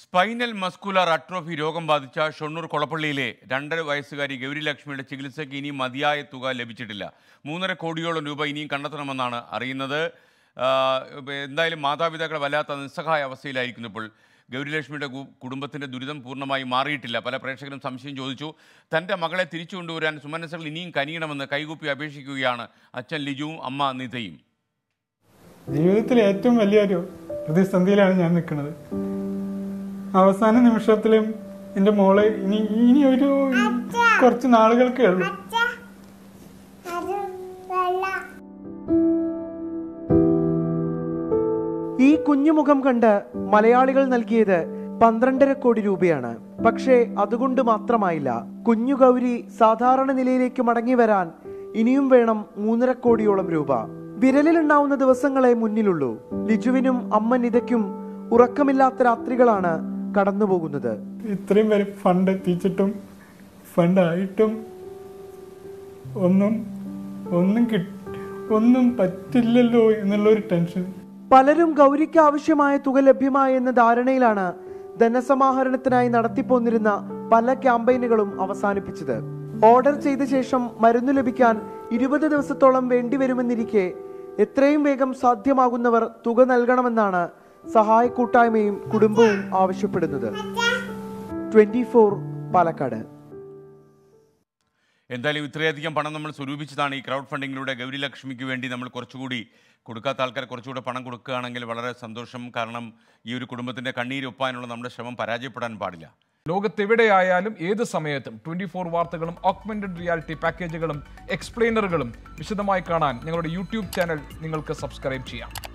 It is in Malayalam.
സ്പൈനൽ മസ്കുലർ അട്രോഫി രോഗം ബാധിച്ച ഷൊണ്ണൂർ കൊളപ്പള്ളിയിലെ രണ്ടര വയസ്സുകാരി ഗൗരിലക്ഷ്മിയുടെ ചികിത്സയ്ക്ക് ഇനിയും മതിയായ തുക ലഭിച്ചിട്ടില്ല. മൂന്നര കോടിയോളം രൂപ ഇനിയും കണ്ടെത്തണമെന്നാണ് അറിയുന്നത്. എന്തായാലും മാതാപിതാക്കൾ വല്ലാത്ത നിസ്സഹായ അവസ്ഥയിലായിരിക്കുന്നു ഇപ്പോൾ. ഗൗരിലക്ഷ്മിയുടെ കുടുംബത്തിന്റെ ദുരിതം പൂർണമായി മാറിയിട്ടില്ല. പല പ്രേക്ഷകരും സംശയം ചോദിച്ചു. തന്റെ മകളെ തിരിച്ചു കൊണ്ടുവരാൻ സുമനസ്സുകൾ ഇനിയും കനിയണമെന്ന് കൈകൂപ്പി അപേക്ഷിക്കുകയാണ് അച്ഛൻ ലിജുവും അമ്മ നിതയും. ജീവിതത്തിൽ ഏറ്റവും വലിയൊരു പ്രതിസന്ധിയിലാണ് ഞാൻ നിൽക്കുന്നത്. അവസാന നിമിഷത്തിലും എന്റെ മോളെ ഇനി ഇനി ഒരു കുറച്ച് നാളുകൾക്കേ ഉള്ളൂ ഈ കുഞ്ഞുമുഖം കണ്ട് മലയാളികൾ നൽകിയത് പന്ത്രണ്ടര കോടി രൂപയാണ്. പക്ഷേ അതുകൊണ്ട് മാത്രമായില്ല കുഞ്ഞു ഗൗരി സാധാരണ നിലയിലേക്ക് മടങ്ങി വരാൻ ഇനിയും വേണം മൂന്നര കോടിയോളം രൂപ. വിരലിലുണ്ടാവുന്ന ദിവസങ്ങളെ മുന്നിലുള്ളൂ. ലിജുവിനും അമ്മ നിതയ്ക്കും ഉറക്കമില്ലാത്ത രാത്രികളാണ് കടന്നുപോകുന്നത്. ഇത്രയും വരെ ഫണ്ട് എത്തിച്ചിട്ടും ഫണ്ടായിട്ടും ഒന്നും ഒന്നും ഒന്നും പറ്റില്ലല്ലോ എന്നുള്ളൊരു ടെൻഷൻ. പലരും ഗൗരിക്ക് ആവശ്യമായ തുക ലഭ്യമായി എന്ന ധാരണയിലാണ് ധനസമാഹരണത്തിനായി നടത്തിപ്പോന്നിരുന്ന പല ക്യാമ്പയിനുകളും അവസാനിപ്പിച്ചത്. ഓർഡർ ചെയ്ത ശേഷം മരുന്ന് ലഭിക്കാൻ ഇരുപത് ദിവസത്തോളം വേണ്ടിവരുമെന്നിരിക്കെ എത്രയും വേഗം സാധ്യമാകുന്നവർ തുക നൽകണമെന്നാണ് സഹായ കൂട്ടായ്മയും കുടുംബവും ആവശ്യപ്പെടുന്നത്. Twenty four Palakkad. എന്തായാലും ഇത്രയധികം പണം നമ്മൾ സ്വരൂപിച്ചതാണ് ഈ ക്രൗഡ് ഫണ്ടിങ്ങിലൂടെ ഗൗരി ലക്ഷ്മിക്ക് വേണ്ടി നമ്മൾ കുറച്ചുകൂടി കൊടുക്കാത്ത ആൾക്കാർ കുറച്ചുകൂടെ പണം കൊടുക്കുകയാണെങ്കിൽ വളരെ സന്തോഷം. കാരണം ഈ ഒരു കുടുംബത്തിന്റെ കണ്ണീരൊപ്പാനുള്ള നമ്മുടെ ശ്രമം പരാജയപ്പെടാൻ പാടില്ല. ലോകത്തെവിടെയായാലും ഏത് സമയത്തും ട്വന്റി ഫോർ വാർത്തകളും ഓക്മെന്റഡ് റിയാലിറ്റി പാക്കേജുകളും എക്സ്പ്ലെയിനറുകളും വിശദമായി കാണാൻ ഞങ്ങളുടെ യൂട്യൂബ് ചാനൽ നിങ്ങൾക്ക് സബ്സ്ക്രൈബ് ചെയ്യാം.